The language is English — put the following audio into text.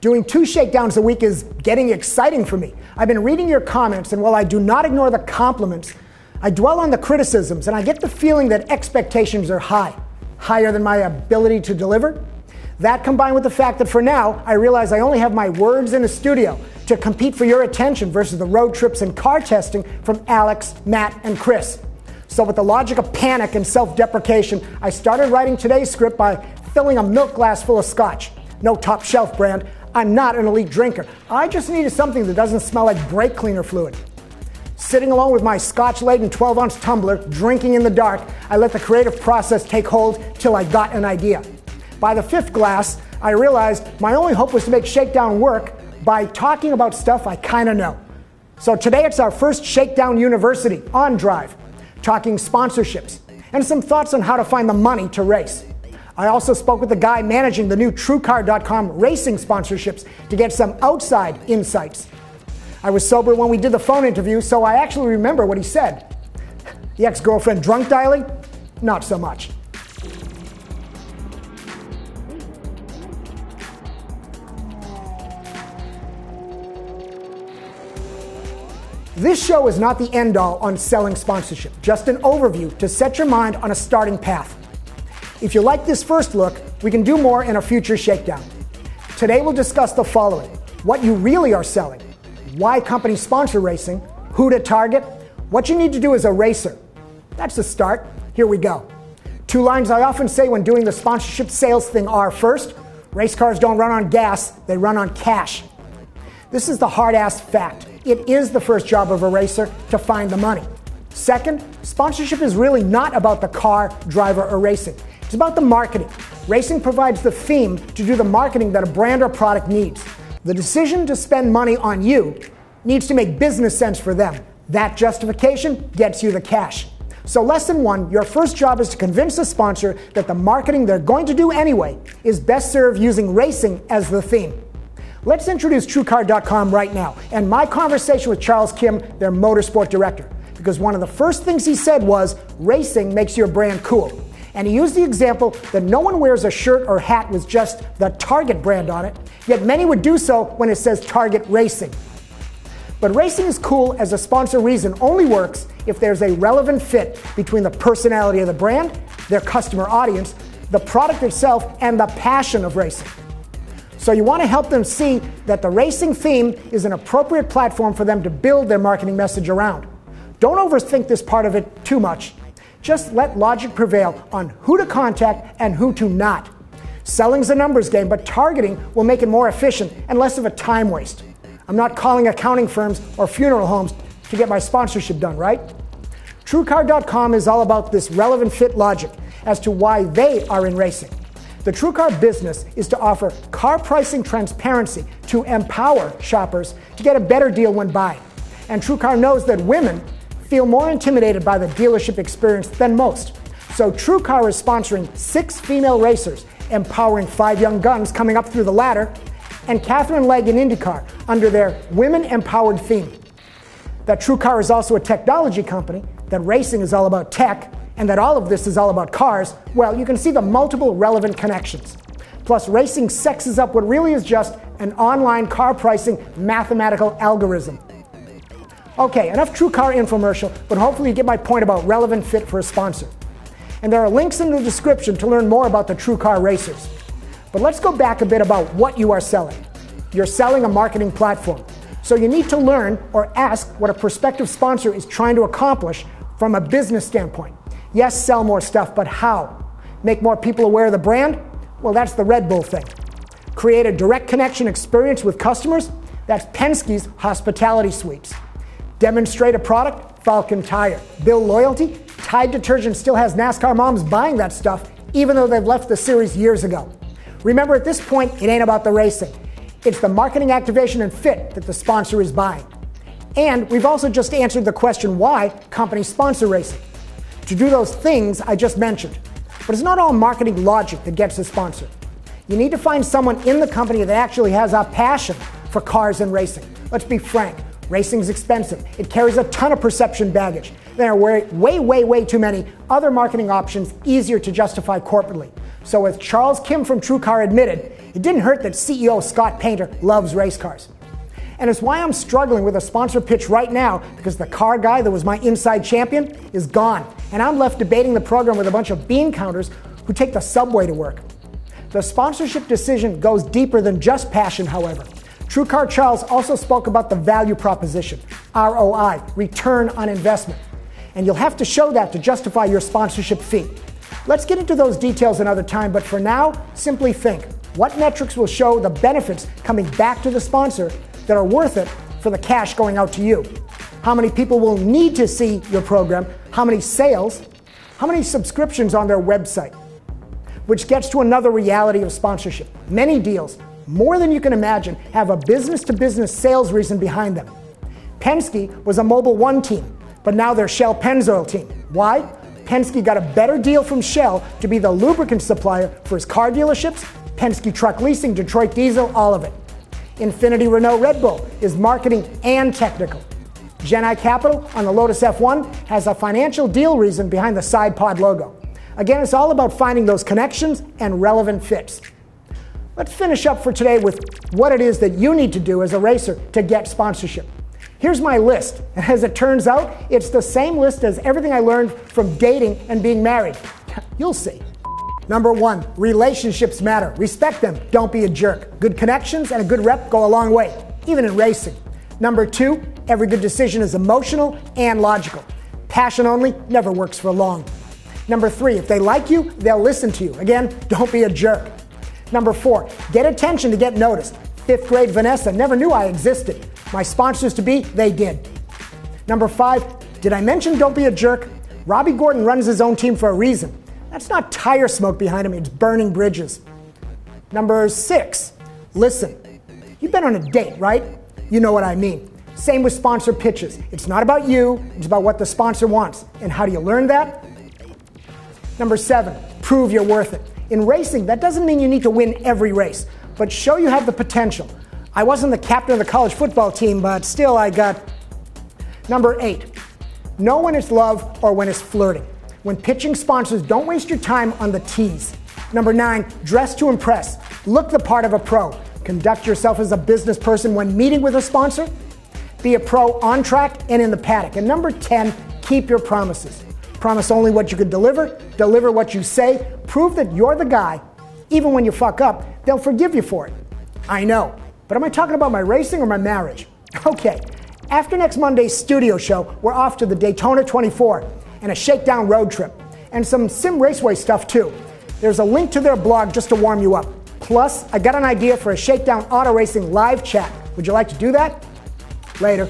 Doing two shakedowns a week is getting exciting for me. I've been reading your comments, and while I do not ignore the compliments, I dwell on the criticisms, and I get the feeling that expectations are high, higher than my ability to deliver. That combined with the fact that for now, I realize I only have my words in the studio to compete for your attention versus the road trips and car testing from Alex, Matt, and Chris. So, with the logic of panic and self deprecation, I started writing today's script by filling a milk glass full of scotch. No top shelf brand. I'm not an elite drinker. I just needed something that doesn't smell like brake cleaner fluid. Sitting alone with my scotch laden 12 ounce tumbler, drinking in the dark, I let the creative process take hold till I got an idea. By the fifth glass, I realized my only hope was to make Shakedown work by talking about stuff I kind of know. So today it's our first Shakedown University on Drive, talking sponsorships and some thoughts on how to find the money to race. I also spoke with the guy managing the new TrueCar.com racing sponsorships to get some outside insights. I was sober when we did the phone interview, so I actually remember what he said. The ex girlfriend drunk dialing? Not so much. This show is not the end all on selling sponsorship, just an overview to set your mind on a starting path. If you like this first look, we can do more in a future shakedown. Today we'll discuss the following what you really are selling, why companies sponsor racing, who to target, what you need to do as a racer. That's the start. Here we go. Two lines I often say when doing the sponsorship sales thing are first, race cars don't run on gas, they run on cash. This is the hard ass fact. It is the first job of a racer to find the money. Second, sponsorship is really not about the car, driver, or racing. It's about the marketing. Racing provides the theme to do the marketing that a brand or product needs. The decision to spend money on you needs to make business sense for them. That justification gets you the cash. So, lesson one your first job is to convince a sponsor that the marketing they're going to do anyway is best served using racing as the theme. Let's introduce TrueCar.com right now and my conversation with Charles Kim, their motorsport director. Because one of the first things he said was racing makes your brand cool. And he used the example that no one wears a shirt or hat with just the Target brand on it, yet many would do so when it says Target Racing. But racing is cool as a sponsor reason only works if there's a relevant fit between the personality of the brand, their customer audience, the product itself, and the passion of racing. So you want to help them see that the racing theme is an appropriate platform for them to build their marketing message around. Don't overthink this part of it too much. Just let logic prevail on who to contact and who to not. Selling's a numbers game, but targeting will make it more efficient and less of a time waste. I'm not calling accounting firms or funeral homes to get my sponsorship done, right? TrueCar.com is all about this relevant fit logic as to why they are in racing. The TrueCar business is to offer car pricing transparency to empower shoppers to get a better deal when buying. And TrueCar knows that women feel more intimidated by the dealership experience than most. So TrueCar is sponsoring six female racers, empowering five young guns coming up through the ladder, and Katherine Legge in IndyCar under their Women Empowered theme. That TrueCar is also a technology company, that racing is all about tech, and that all of this is all about cars, well, you can see the multiple relevant connections. Plus, racing sexes up what really is just an online car pricing mathematical algorithm. Okay, enough TrueCar infomercial, but hopefully you get my point about relevant fit for a sponsor. And there are links in the description to learn more about the TrueCar Racers. But let's go back a bit about what you are selling. You're selling a marketing platform. So you need to learn or ask what a prospective sponsor is trying to accomplish from a business standpoint. Yes, sell more stuff, but how? Make more people aware of the brand? Well, that's the Red Bull thing. Create a direct connection experience with customers? That's Penske's hospitality suites. Demonstrate a product? Falken Tire. Build loyalty? Tide Detergent still has NASCAR moms buying that stuff, even though they've left the series years ago. Remember, at this point, it ain't about the racing. It's the marketing activation and fit that the sponsor is buying. And we've also just answered the question why companies sponsor racing. To do those things I just mentioned. But it's not all marketing logic that gets a sponsor. You need to find someone in the company that actually has a passion for cars and racing. Let's be frank. Racing's expensive. It carries a ton of perception baggage. There are way, way, way, too many other marketing options easier to justify corporately. So, as Charles Kim from TrueCar admitted, it didn't hurt that CEO Scott Painter loves race cars. And it's why I'm struggling with a sponsor pitch right now because the car guy that was my inside champion is gone. And I'm left debating the program with a bunch of bean counters who take the subway to work. The sponsorship decision goes deeper than just passion, however. TrueCar Charles also spoke about the value proposition, ROI, return on investment. And you'll have to show that to justify your sponsorship fee. Let's get into those details another time, but for now, simply think what metrics will show the benefits coming back to the sponsor that are worth it for the cash going out to you? How many people will need to see your program? How many sales? How many subscriptions on their website? Which gets to another reality of sponsorship. Many deals more than you can imagine, have a business to business sales reason behind them. Penske was a Mobil 1 team, but now they're Shell Pennzoil team. Why? Penske got a better deal from Shell to be the lubricant supplier for his car dealerships, Penske Truck Leasing, Detroit Diesel, all of it. Infiniti Renault Red Bull is marketing and technical. Genii Capital on the Lotus F1 has a financial deal reason behind the side pod logo. Again, it's all about finding those connections and relevant fits. Let's finish up for today with what it is that you need to do as a racer to get sponsorship. Here's my list. And as it turns out, it's the same list as everything I learned from dating and being married. You'll see. Number one, relationships matter. Respect them. Don't be a jerk. Good connections and a good rep go a long way, even in racing. Number two, every good decision is emotional and logical. Passion only never works for long. Number three, if they like you, they'll listen to you. Again, don't be a jerk. Number four, get attention to get noticed. Fifth grade Vanessa never knew I existed. My sponsors to be, they did. Number five, did I mention don't be a jerk? Robby Gordon runs his own team for a reason. That's not tire smoke behind him, it's burning bridges. Number six, listen. You've been on a date, right? You know what I mean. Same with sponsor pitches. It's not about you, it's about what the sponsor wants. And how do you learn that? Number seven, prove you're worth it. In racing, that doesn't mean you need to win every race, but show you have the potential. I wasn't the captain of the college football team, but still I got. Number eight, know when it's love or when it's flirting. When pitching sponsors, don't waste your time on the tees. Number nine, dress to impress. Look the part of a pro. Conduct yourself as a business person when meeting with a sponsor. Be a pro on track and in the paddock. And number 10, keep your promises. Promise only what you can deliver, deliver what you say, prove that you're the guy. Even when you fuck up, they'll forgive you for it. I know, but am I talking about my racing or my marriage? Okay, after next Monday's studio show, we're off to the Daytona 24 and a shakedown road trip, and some SimRaceway stuff too. There's a link to their blog just to warm you up. Plus, I got an idea for a shakedown auto racing live chat. Would you like to do that? Later.